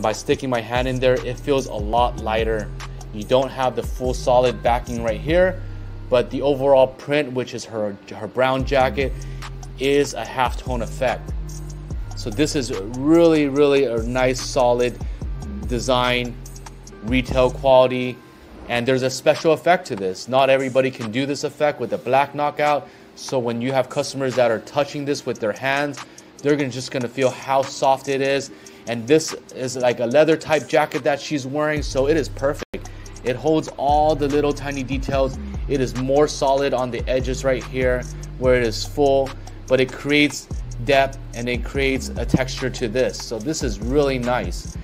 By sticking my hand in there, it feels a lot lighter. You don't have the full solid backing right here, but the overall print, which is her, her brown jacket, is a halftone effect. So this is really, really a nice solid design, retail quality, and there's a special effect to this. Not everybody can do this effect with a black knockout. So when you have customers that are touching this with their hands, they're gonna just gonna feel how soft it is. And this is like a leather type jacket that she's wearing, so it is perfect. It holds all the little tiny details. It is more solid on the edges right here where it is full, but it creates depth and it creates a texture to this. So this is really nice.